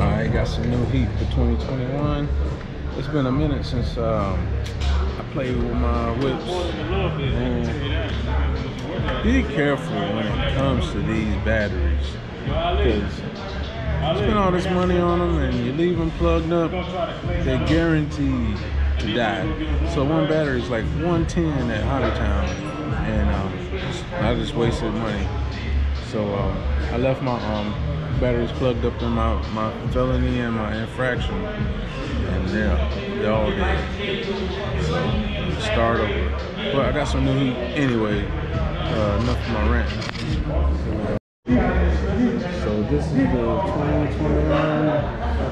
I got some new heat for 2021. It's been a minute since um, I played with my whips. And be careful when it comes to these batteries. Because you spend all this money on them and you leave them plugged up, they're guaranteed to die. So one battery is like 110 at HobbyTown. And um, I just wasted money. So um, I left my um, batteries plugged up in my, my felony and my infraction. And they're, they're all dead. So start over. But I got some new heat anyway. Uh, enough for my rent. So this is the 2021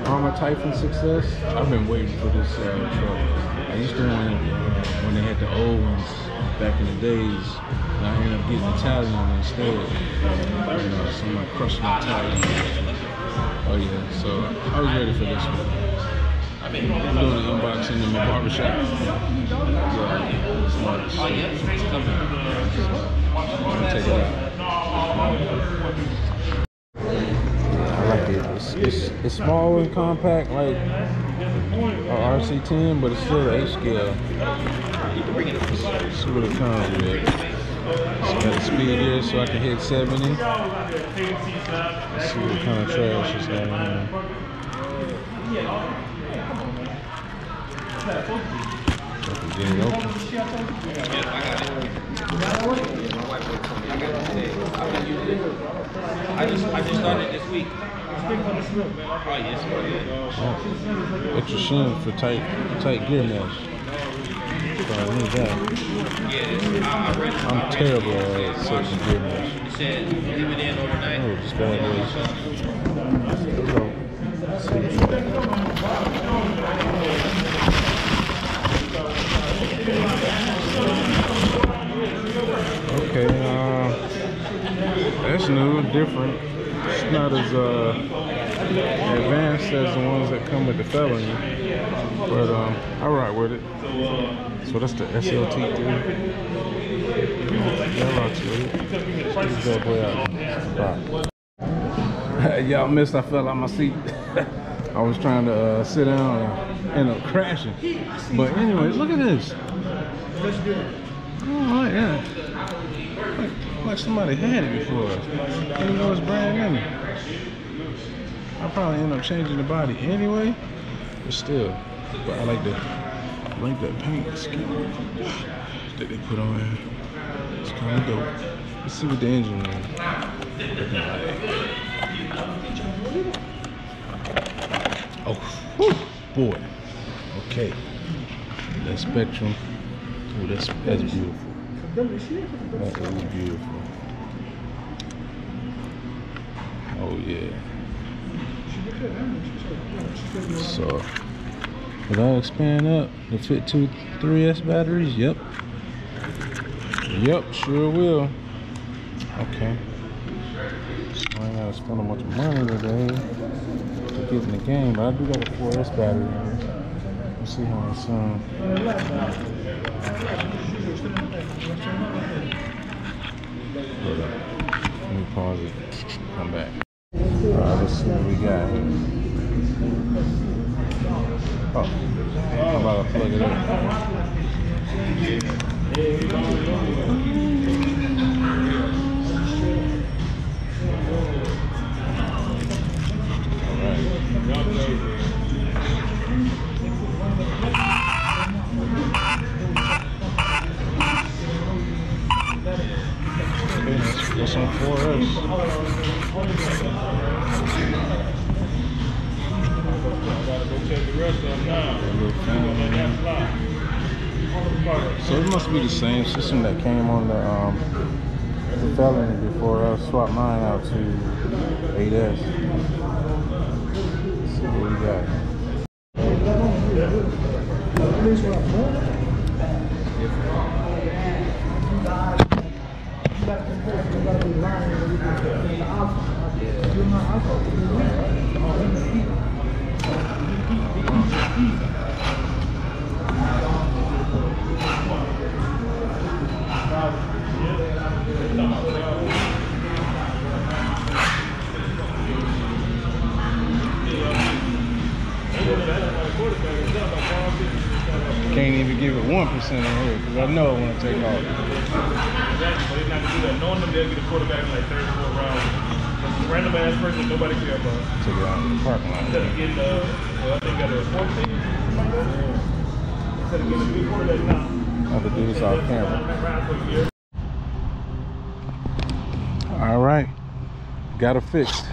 Arrma Typhon 6S. I've been waiting for this uh, truck. I used to uh, when they had the old ones back in the days. And I getting Talion instead. You know, somebody crushed my Talion. Oh yeah, so I was ready for this one. I'm doing an unboxing in my barbershop. Yeah, smart. So, I'm gonna take it out. I like it. It's, it's, it's small and compact like a RC10, but it's still an H scale. See what it comes with. It's got a speed here so I can hit 70. Let's see what kind of trash is got in there. I can get it open. I just I just started this week. Oh yes, Oh, extra shim for tight tight gear mesh. So I need that. I'm terrible at certain in overnight. Oh, just bad ways. Go. Okay, uh, that's new, different. It's not as uh, advanced as the ones that come with the felony, but um, I ride with it. So that's the SLT3. Yeah, I rocks with it. Let's get this bad boy out. Bye. Y'all missed, I fell out my seat. I was trying to uh, sit down and end up crashing. But anyway, look at this. Oh, that. Like, like somebody had it before. Even though it's brand new. I'll probably end up changing the body anyway. But still. But I like the I like that paint scheme that they put on. It's kind of dope. Let's see what the engine is. Oh, whew, boy. Okay. That Spektrum. Oh, that's that's beautiful. That is beautiful. Oh yeah. So, will I expand up to fit two 3S batteries? Yep. Yep, sure will. Okay. I ain't gotta spend a bunch of money today to get in the game, but I do got a 4S battery. Let's see how it's um. Hold up. Let me pause it. Come back. Let's see what we got. Oh, I'm about to plug it in. that came on the um, the felony before I swapped mine out to 8S. Let's see what we got. Yeah. Give it 1% on here because I know it want to take off. Exactly, but they're not gonna do that. Knowing them, they'll get a quarterback in like third, fourth round. Random ass person nobody care about. Take it out of the parking lot. Instead of getting uh, well, I think got a 14, something like that. Instead of getting a good quarterback now. I have to do this off camera. That round for a year. All right, got it fixed.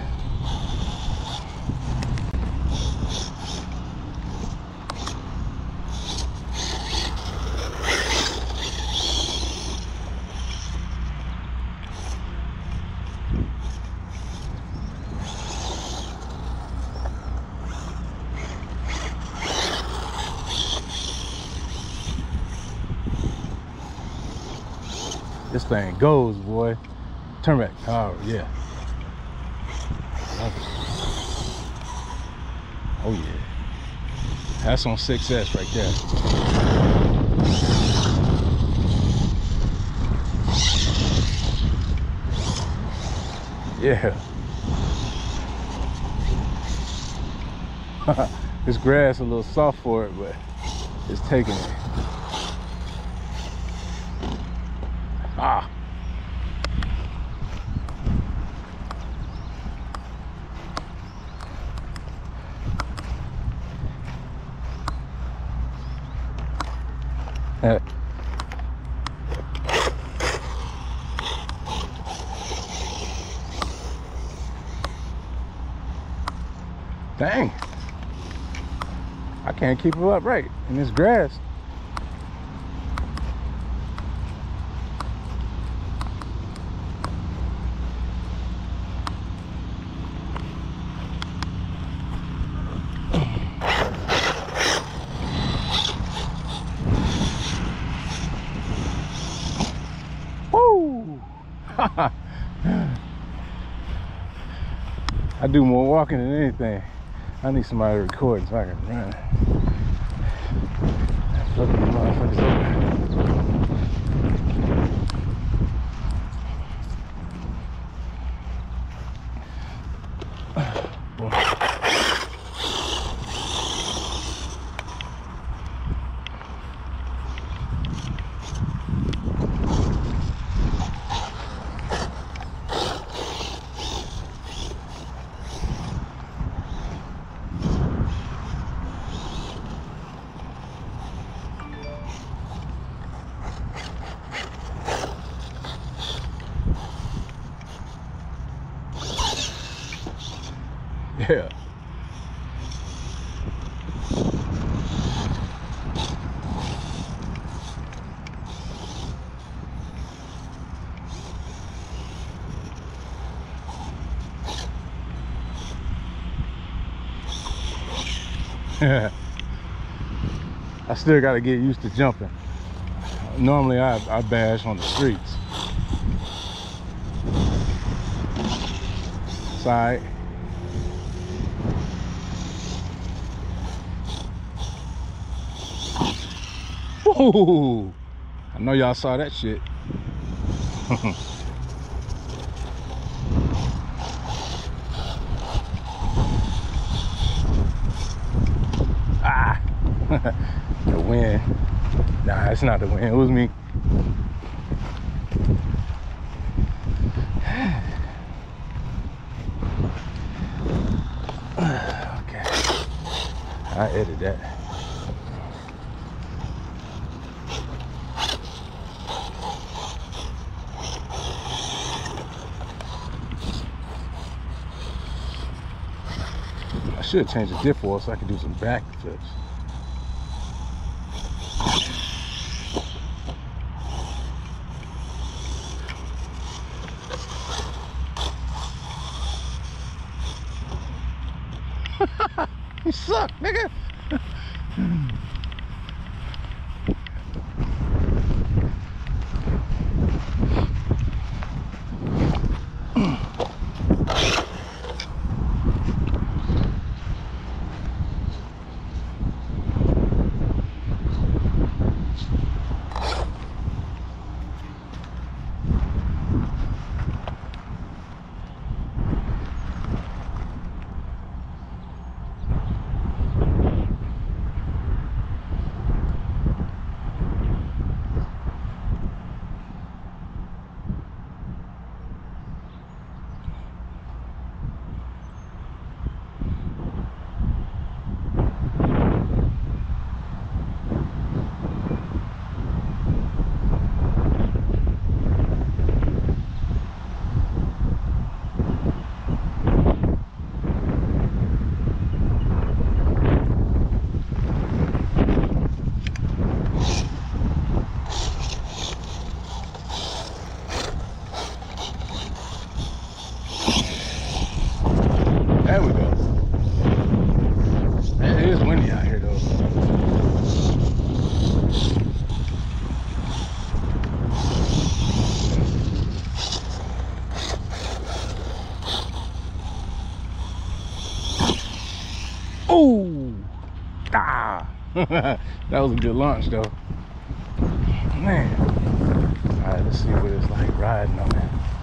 This thing goes, boy. Turn back. Oh, yeah. Oh, yeah. That's on 6S right there. Yeah. this grass a little soft for it, but it's taking it. Ah. Uh, Dang. I can't keep it up right in this grass. Woo! I do more walking than anything. I need somebody to record so I can run. Yeah. I still got to get used to jumping. Normally I, I bash on the streets. Side. Whoa! I know y'all saw that shit. ah! the wind. Nah, it's not the wind. It was me. okay. I edit that. Should change the diff oil so I can do some back flips. you suck, nigga. that was a good launch though. Man. All right, let's see what it's like riding on it.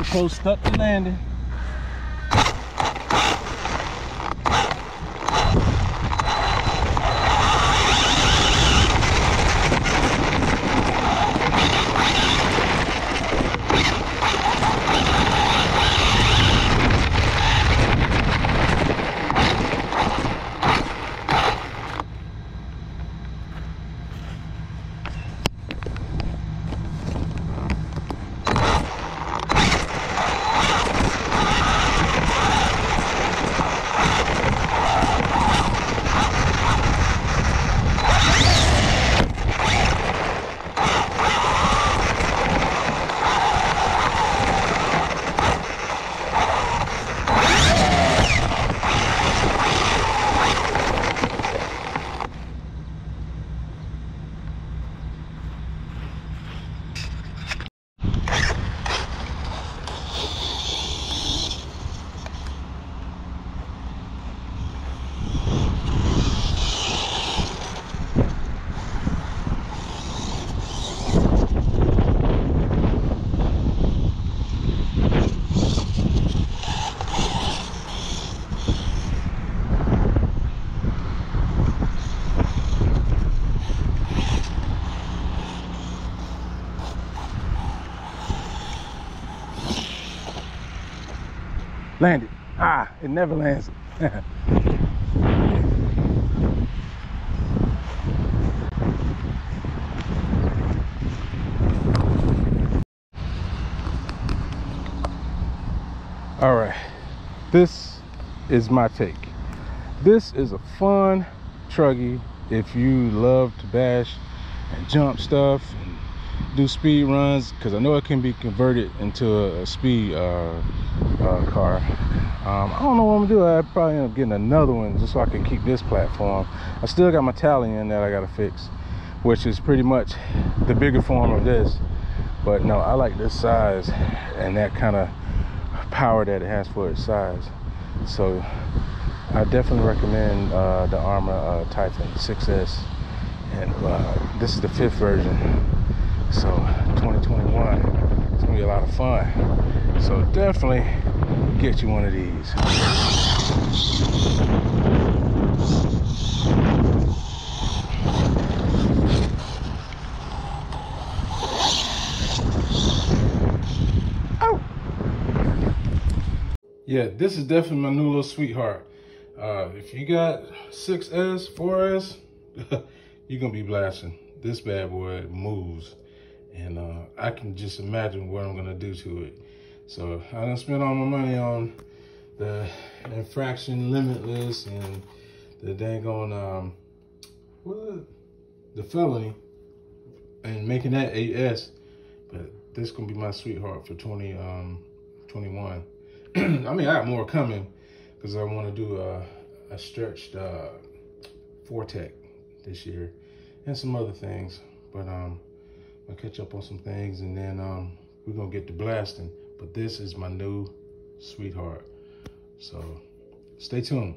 The GoPro stuck to landing. Landed. Ah, it never lands. All right, this is my take. This is a fun truggy if you love to bash and jump stuff do speed runs because I know it can be converted into a, a speed uh, uh, car. Um, I don't know what I'm gonna do. I probably end up getting another one just so I can keep this platform. I still got my Talion that I gotta fix, which is pretty much the bigger form of this. But no, I like this size and that kind of power that it has for its size. So I definitely recommend uh, the Arrma uh, Typhon 6S. And uh, this is the fifth version. So 2021, it's gonna be a lot of fun. So definitely get you one of these. Oh. Yeah, this is definitely my new little sweetheart. Uh, if you got 6S, 4S, you're gonna be blasting. This bad boy moves. And uh, I can just imagine what I'm gonna do to it. So I done spent all my money on the infraction limitless and the dang on um what it? the felony and making that 8S. But this gonna be my sweetheart for 20 um 21. I mean I got more coming because I want to do a, a stretched uh Fortec this year and some other things. But um I'll catch up on some things and then um we're gonna get to blasting. But this is my new sweetheart. So stay tuned.